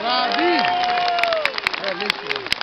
Brasil! É,